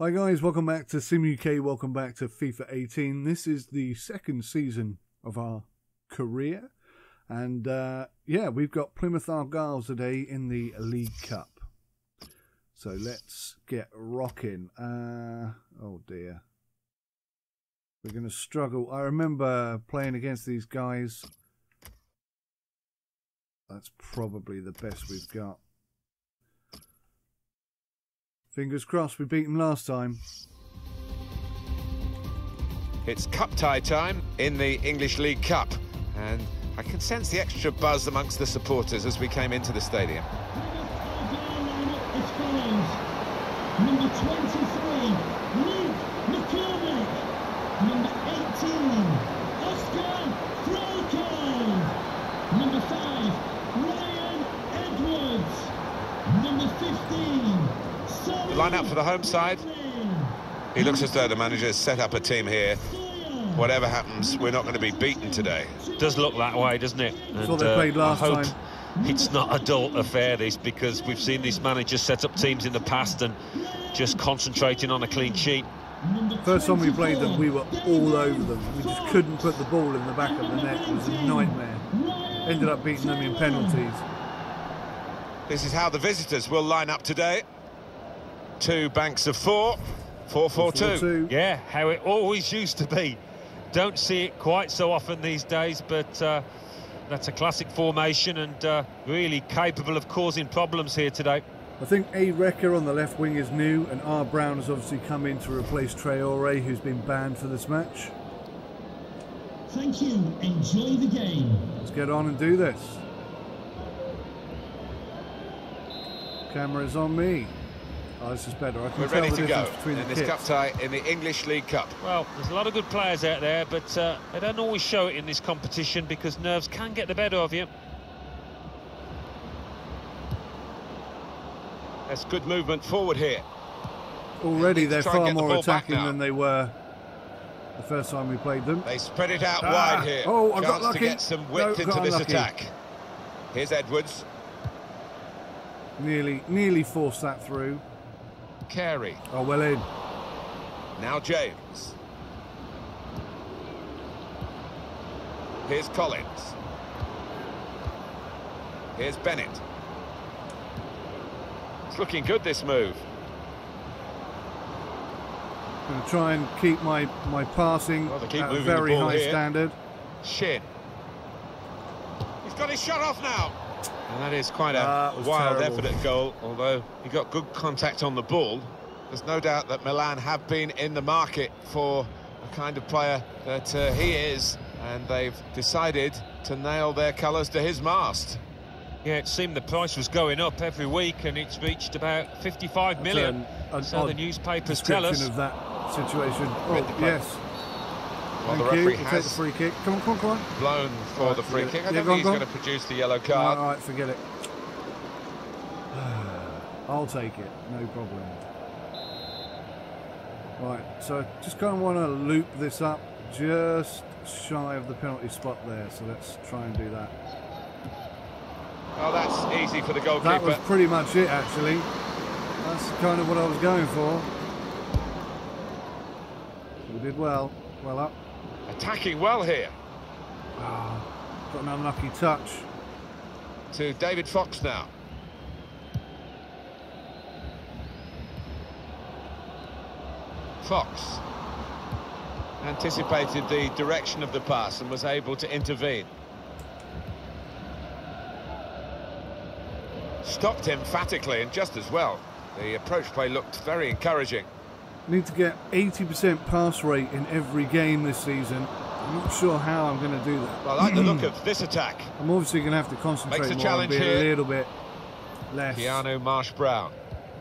Hi guys, welcome back to Sim UK, welcome back to FIFA 18. This is the second season of our career. And uh, yeah, we've got Plymouth Argyle today in the League Cup. So let's get rocking. Uh, oh dear. We're going to struggle. I remember playing against these guys. That's probably the best we've got. Fingers crossed we beat them last time. It's cup tie time in the English League Cup, and I can sense the extra buzz amongst the supporters as we came into the stadium. Number 23, Line up for the home side. He looks as though the manager has set up a team here. Whatever happens, we're not going to be beaten today. does look that way, doesn't it? That's what they played uh, last I hope time. It's not a dull affair, this, because we've seen these managers set up teams in the past and just concentrating on a clean sheet. First time we played them, we were all over them. We just couldn't put the ball in the back of the net. It was a nightmare. Ended up beating them in penalties. This is how the visitors will line up today. Two banks of four. 4-4-2. 4-4-2. Yeah, how it always used to be. Don't see it quite so often these days, but uh, that's a classic formation and uh, really capable of causing problems here today. I think A. Recker on the left wing is new, and R. Brown has obviously come in to replace Traore, who's been banned for this match. Thank you. Enjoy the game. Let's get on and do this. Camera's on me. Oh, this is better. I can We're tell ready the to go between in the this cup tie in the English League Cup. Well, there's a lot of good players out there, but uh, they don't always show it in this competition because nerves can get the better of you. That's good movement forward here. Already they're far get the more attacking than they were the first time we played them. They spread it out Ah, wide here. oh, I got Chance lucky. to get some width No, into got this unlucky. attack. Here's Edwards. Nearly, nearly forced that through. Carey. Oh, well in. Now James. Here's Collins. Here's Bennett. It's looking good, this move. I'm Going to try and keep my, my passing Well, at a very high here. standard. Shin. He's got his shot off now. And that is quite a That wild terrible. effort at goal, although he got good contact on the ball. There's no doubt that Milan have been in the market for the kind of player that uh, he is, and they've decided to nail their colours to his mast. Yeah, it seemed the price was going up every week and it's reached about 55 million. That's an- an so the odd newspapers tell Description us. of that situation. Oh, the play. yes. Well, Thank the you. referee We'll take the free kick. Come on, come on, come on. blown for Right, the free kick. I Yeah, don't think he's going to produce the yellow All card. right, forget it. I'll take it, no problem. Right, so I just kind of want to loop this up just shy of the penalty spot there. So let's try and do that. Oh, that's easy for the goalkeeper. That was pretty much it, actually. That's kind of what I was going for. We did well. Well up. Attacking well here. Ah, got an unlucky touch. to David Fox now. Fox anticipated the direction of the pass and was able to intervene. Stopped emphatically and just as well. The approach play looked very encouraging. Need to get 80% pass rate in every game this season. I'm not sure how I'm going to do that. Well, I like the look of this attack. I'm obviously going to have to concentrate Makes a more challenge and here. a little bit less Keanu Marsh-Brown.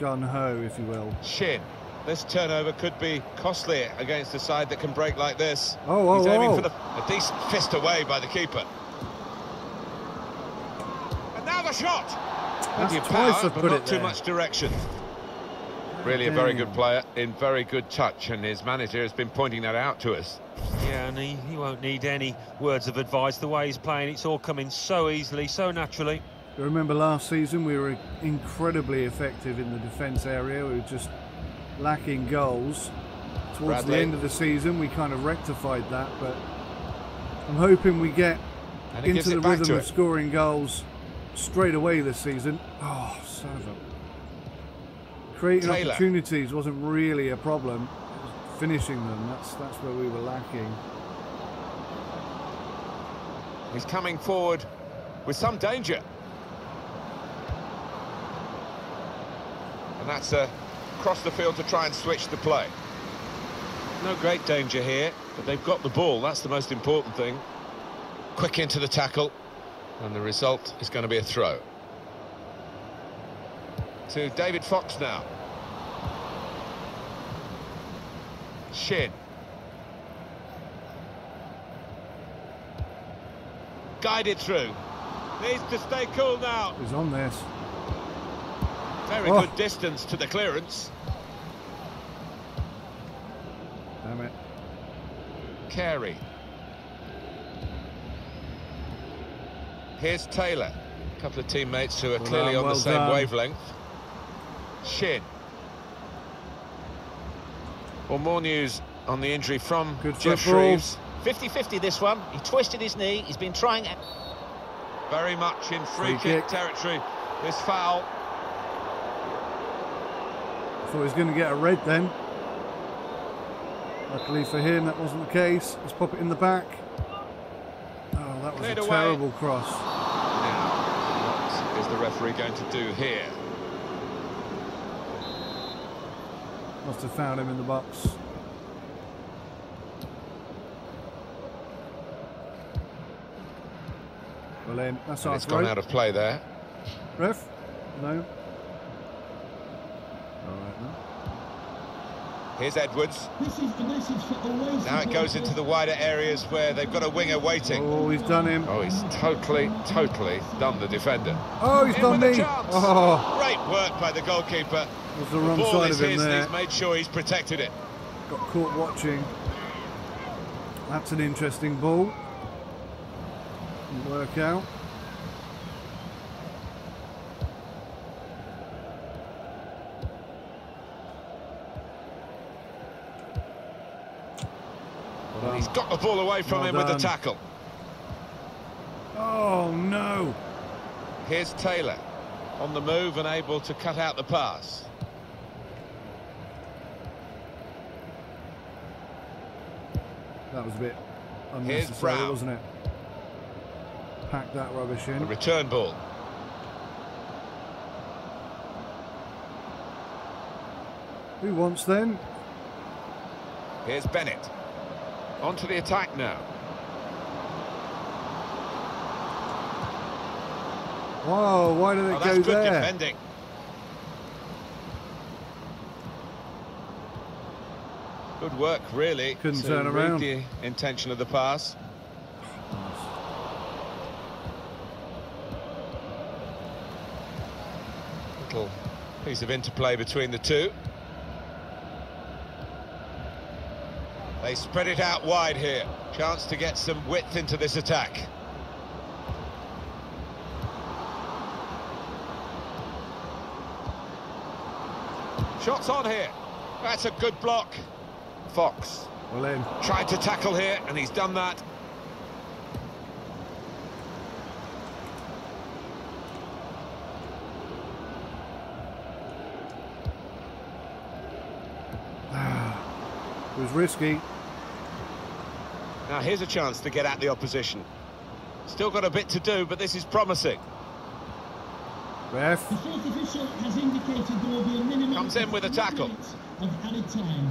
gun ho, if you will. Shin. This turnover could be costly against a side that can break like this. Oh, oh, He's aiming oh. for the, a decent fist away by the keeper. And now the shot. Of twice power, I've put not it too much direction. Really a very good player in very good touch, and his manager has been pointing that out to us. Yeah, and he, he won't need any words of advice. The way he's playing, it's all coming so easily, so naturally. You remember last season we were incredibly effective in the defence area. We were just lacking goals. Towards Bradley. the end of the season, we kind of rectified that, but I'm hoping we get into the rhythm of it. scoring goals straight away this season. Oh, son of a. Creating Taylor. opportunities wasn't really a problem. Finishing them, that's, that's where we were lacking. He's coming forward with some danger. And that's uh, across the field to try and switch the play. No great danger here, but they've got the ball. That's the most important thing. Quick into the tackle, and the result is going to be a throw. To David Fox now. Shin. Guided through. Needs to stay cool now. He's on this. Very Oh. good distance to the clearance. Damn it. Carey. Here's Taylor. A couple of teammates who are Well clearly done, on well the same done. wavelength. Shin. Well, more news on the injury from Good Geoff football. Shreeves. 50-50 this one. He twisted his knee. He's been trying... Very much in free, Free kick, kick. territory. This foul. I Thought he was going to get a red then. Luckily for him, that wasn't the case. Let's pop it in the back. Oh, that was Cleared a away. terrible cross. Now, what is the referee going to do here? Must have found him in the box. Well then, that's And our it's gone out of play there. Ref? No. All right then. Here's Edwards. This is for Now it goes into the wider areas where they've got a winger waiting. Oh, he's done him. Oh, he's totally, totally done the defender. Oh, he's In done me. Oh, Great work by the goalkeeper. Was the The wrong side of him his there. he's made sure he's protected it. Got caught watching. That's an interesting ball. Didn't work out. And he's got the ball away from Well him with the tackle. Oh no! Here's Taylor on the move and able to cut out the pass. That was a bit unnecessary, wasn't it? Pack that rubbish The in. return ball. Who wants then? Here's Bennett. On to the attack now. Whoa, why did it Oh, go that's good there? defending. Good work, really. Couldn't turn around. the intention of the pass. Little piece of interplay between the two. They spread it out wide here. Chance to get some width into this attack. Shots on here. That's a good block. Fox Well then, tried to tackle here, and he's done that. Ah, it was risky. Now here's a chance to get at the opposition. Still got a bit to do, but this is promising. Ref. The has indicated there will be a minimum Comes in with a three tackle. minutes of added time.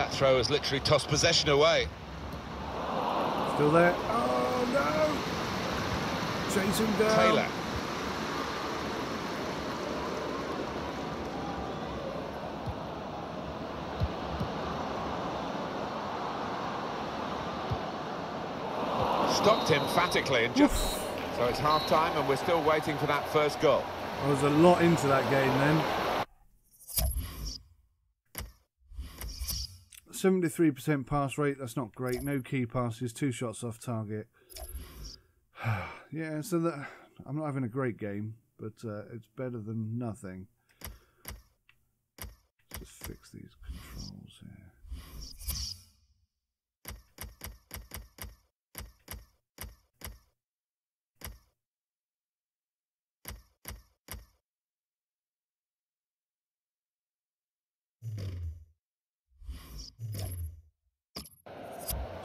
That throw has literally tossed possession away. Still there. Oh no! Chase him down. Taylor. Stopped emphatically and just so it's half time and we're still waiting for that first goal. There was a lot into that game then. 73% pass rate, that's not great. No key passes, two shots off target. yeah, so that I'm not having a great game, but uh, it's better than nothing. Let's just fix these controls here.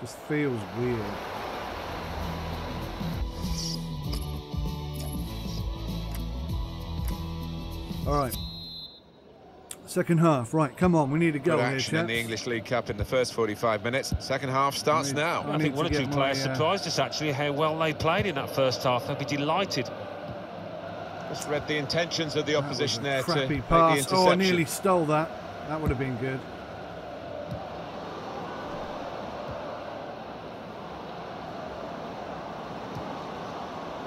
Just feels weird. All right. Second half. Right, come on. We need to go Good here, action in the English League Cup in the first 45 minutes. Second half starts Right. now. I I think one or get two my, players uh, surprised us actually how well they played in that first half. They'll be delighted. Just read the intentions of the That opposition there to crappy make the interception. Oh, I nearly stole that. That would have been good.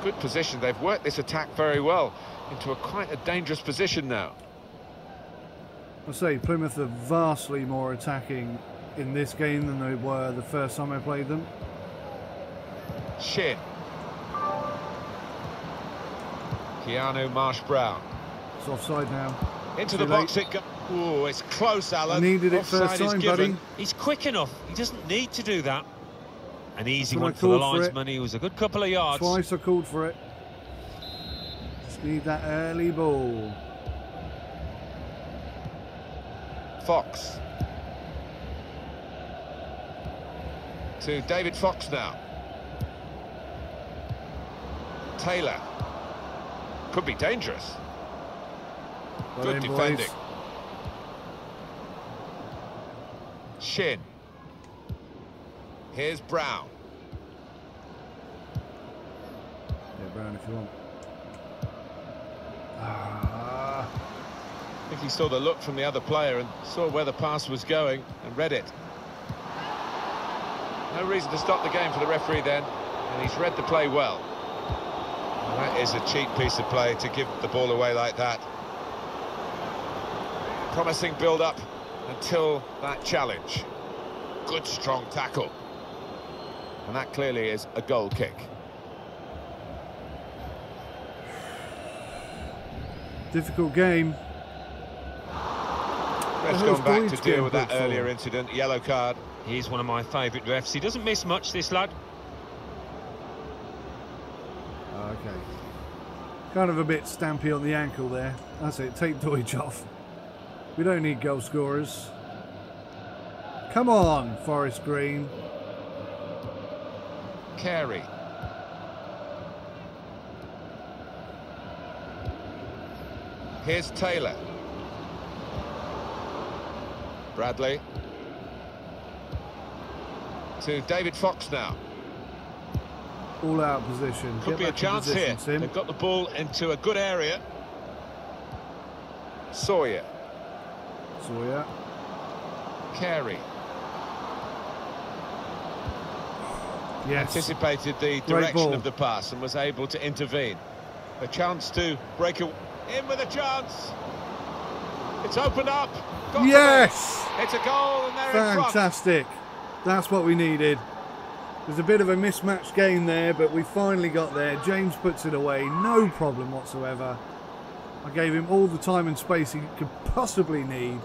Good position. They've worked this attack very well into a quite a dangerous position now. I say Plymouth are vastly more attacking in this game than they were the first time I played them. Shin. Keanu Marsh-Brown. It's offside now. Into Too the box it goes. Ooh, it's close, Alan. I needed it Offside first time, buddy. He's quick enough. He doesn't need to do that. An easy one for the called for it. linesman. He was a good couple of yards. Twice I called for it. Just need that early ball. Fox. To David Fox now. Taylor. Could be dangerous. Well Good in, boys. defending. Shin. Here's Brown. Yeah, Brown, if you want. Ah, I think he saw the look from the other player and saw where the pass was going and read it. No reason to stop the game for the referee then, and he's read the play well. And that is a cheap piece of play to give the ball away like that. Promising build-up until that challenge. Good strong tackle. And that clearly is a goal kick. difficult game. Ref's hell's gone back to deal with that booked for? earlier incident, yellow card. He's one of my favourite refs. He doesn't miss much, this lad. Ah, okay. Kind of a bit stampy on the ankle there. That's it. Take Doidge off. We don't need goal scorers. Come on, Forest Green. Carey. Here's Taylor. Bradley. To David Fox now. All out position. Could Get be a chance position, here. Sim. They've got the ball into a good area. Sawyer. Sawyer. Carey. Yes. Anticipated the direction of the pass and was able to intervene. A chance to break a... In with a chance. It's opened up. Got. Yes! It's a goal and they're in front. Fantastic. That's what we needed. There's a bit of a mismatched game there, but we finally got there. James puts it away, no problem whatsoever. I gave him all the time and space he could possibly need,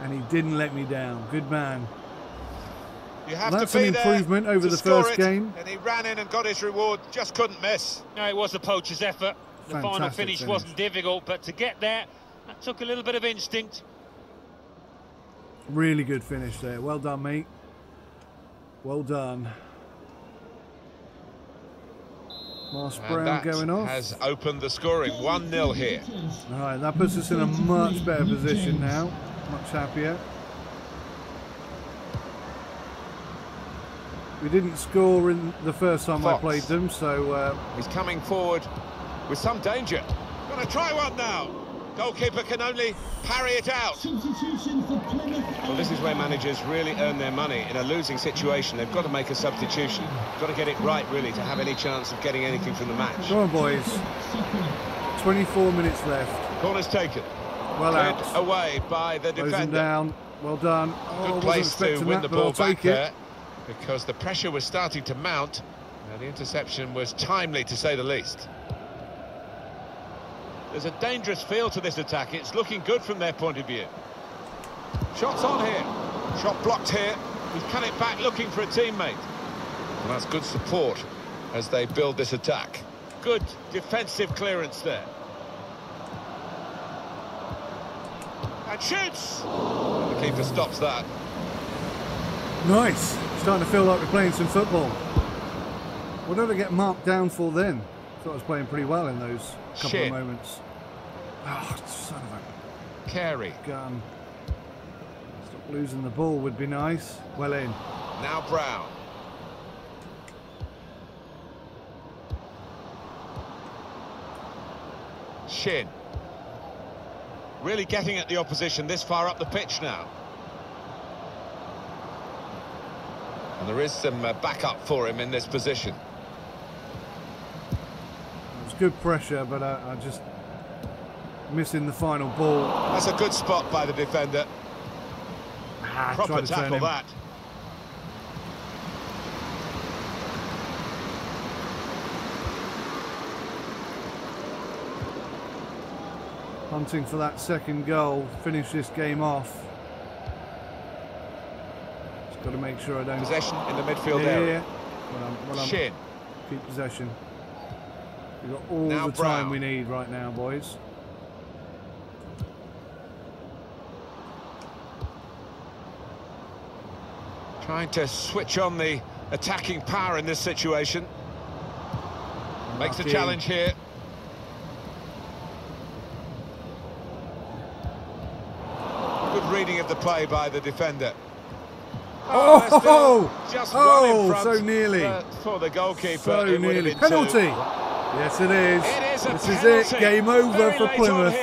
and he didn't let me down. Good man. You have That's to be an improvement over the score first it, game. And he ran in and got his reward, just couldn't miss. No, it was the poacher's effort. The final finish, finish. wasn't difficult, but to get there, that took a little bit of instinct. Really good finish there. Well done, mate. Well done. Marsh And Brown that going off. has opened the scoring. 1-0 here. All right, that puts us in a much better position now. Much happier. We didn't score in the first time I played them, so uh, He's coming forward with some danger. Going to try one now. Goalkeeper can only parry it out. Substitution for Plymouth. Well, this is where managers really earn their money. In a losing situation, they've got to make a substitution. Got to get it right, really, to have any chance of getting anything from the match. come on, boys. 24 minutes left. Corner's taken. Well Cleared out. away by the Closing defender. down. Well done. Oh, Good wasn't place to expecting win that, the ball back take it. there because the pressure was starting to mount and the interception was timely to say the least. There's a dangerous feel to this attack. It's looking good from their point of view. Shots on here. Shot blocked here. He's cut it back looking for a teammate. And that's good support as they build this attack. Good defensive clearance there. And shoots! The keeper stops that. Nice. Starting to feel like we're playing some football. What did I get marked down for then? Thought I was playing pretty well in those couple Shit. of moments. Oh, son of Carey. a gun. Stop losing the ball would be nice. Well in. Now Brown. Shin. Really getting at the opposition this far up the pitch now. And there is some uh, backup for him in this position. It was good pressure, but I, I just missing the final ball. That's a good spot by the defender. Ah, Proper to tackle that. Hunting for that second goal. Finish this game off. Got to make sure I don't. Possession in the midfield yeah, area. yeah. Well, I'm, well, I'm- Shin. keep possession. We've got all Now the time we need right now, boys. Trying to switch on the attacking power in this situation. Makes the Lucky. challenge here. Good reading of the play by the defender. Oh, they're just one oh, in front so nearly. uh, for the goalkeeper. So It nearly. been two. Penalty! Yes, it is. It is a this penalty. is it. Game over Very for Plymouth.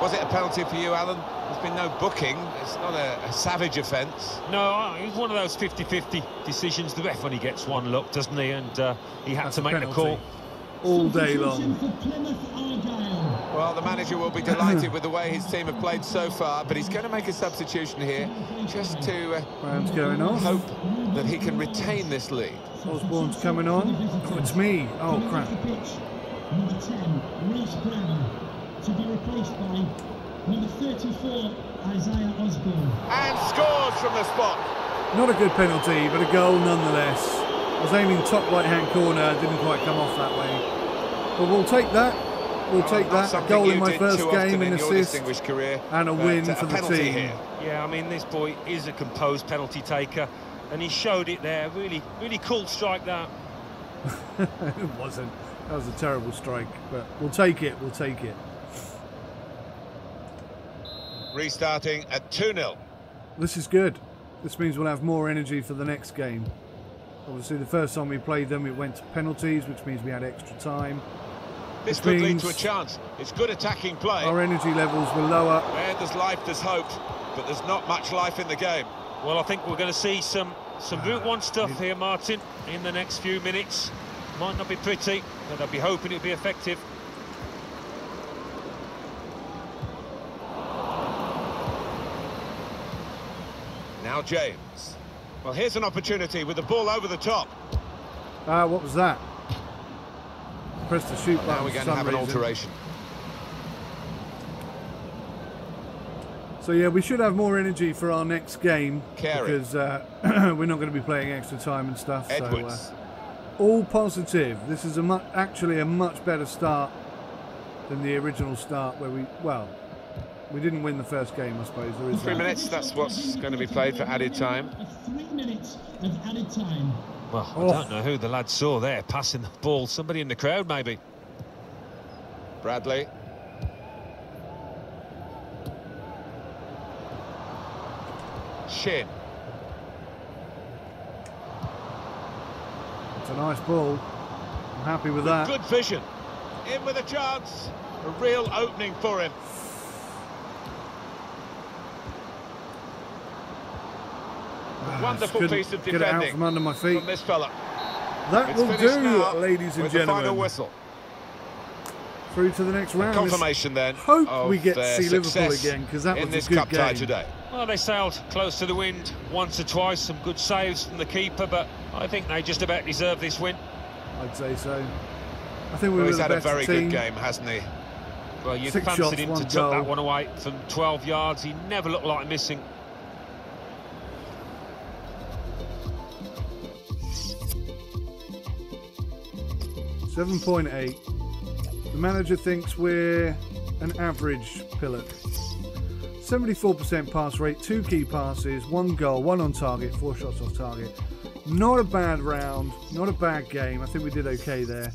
Was it a penalty for you, Alan? There's been no booking. It's not a, a savage offence. No, uh, it was one of those 50-50 decisions. The ref only gets one look, doesn't he? And uh, he had That's to a make the call. All day Substitution long. For Plymouth Argyle. Well, the manager will be delighted with the way his team have played so far, but he's going to make a substitution here just to uh, Brown's going off. hope that he can retain this lead. Osbourne's coming on. Oh, it's me. Oh, crap. Number 10, Reece Brown, to be replaced by number 34, Isaiah Osbourne. And scores from the spot. Not a good penalty, but a goal nonetheless. I was aiming top right hand corner, didn't quite come off that way. But we'll take that. We'll take that. A goal in my first game, in an assist, distinguished career, and a win uh, for a the team. here. Yeah, I mean, this boy is a composed penalty taker. And he showed it there. Really, really cool strike that. it wasn't. That was a terrible strike, but we'll take it. We'll take it. Restarting at 2-0. This is good. This means we'll have more energy for the next game. Obviously, the first time we played them, it went to penalties, which means we had extra time. This could lead to a chance. It's good attacking play. Our energy levels were lower. Where there's life, there's hope, but there's not much life in the game. Well, I think we're going to see some some Route One stuff here, Martin, in the next few minutes. Might not be pretty, but I'll be hoping it'll be effective. Now James. Well, here's an opportunity with the ball over the top. Ah, what was that? Press the shoot button. Now we're going to some have an alteration. So yeah, we should have more energy for our next game Carey. because uh, we're not going to be playing extra time and stuff. Edwards. So uh, all positive. This is a mu- actually a much better start than the original start where we well we didn't win the first game. I suppose there is Three that. minutes, that's what's going to be played for added time. Of three minutes of added time. Well, Oh. I don't know who the lad saw there passing the ball. Somebody in the crowd, maybe. Bradley. Shin. It's a nice ball. I'm happy with that. Good vision. In with a chance. A real opening for him. Wonderful piece of Get it out defending from under my feet. from this fella. That It's will do, now ladies and with the final gentlemen. whistle. Through to the next round. Confirmation then. Hope of we get to see Liverpool success again, 'cause that in was a this good cup tie game. today. Well, they sailed close to the wind once or twice. Some good saves from the keeper, but I think they just about deserve this win. I'd say so. I think we Well, were he's the had a very team. good game, hasn't he? Well, you Six fancied shots, him to tuck that one away from 12 yards. He never looked like missing. Seven point eight. The manager thinks we're an average pillock. 74% pass rate, two key passes, one goal, one on target, four shots off target. Not a bad round, not a bad game. I think we did okay there.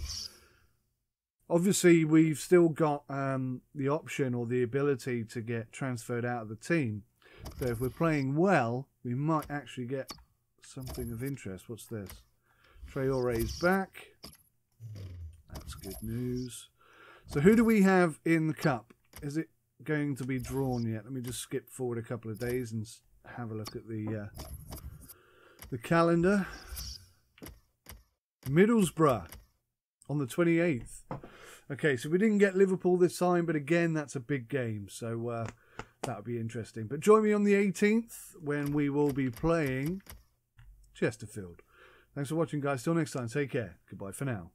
Obviously, we've still got um, the option or the ability to get transferred out of the team. So if we're playing well, we might actually get something of interest. What's this? Traore's back. That's good news. So who do we have in the cup? Is it going to be drawn yet? Let me just skip forward a couple of days and have a look at the uh, the calendar. Middlesbrough on the 28th. Okay, so we didn't get Liverpool this time, but again, that's a big game, so uh, that would be interesting. But join me on the 18th when we will be playing Chesterfield. Thanks for watching, guys. Till next time, take care. Goodbye for now.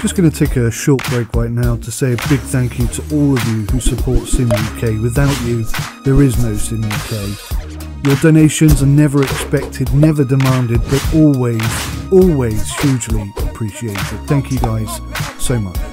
Just going to take a short break right now to say a big thank you to all of you who support Sim UK. Without you, there is no Sim UK. Your donations are never expected, never demanded, but always, always hugely appreciated. Thank you guys so much.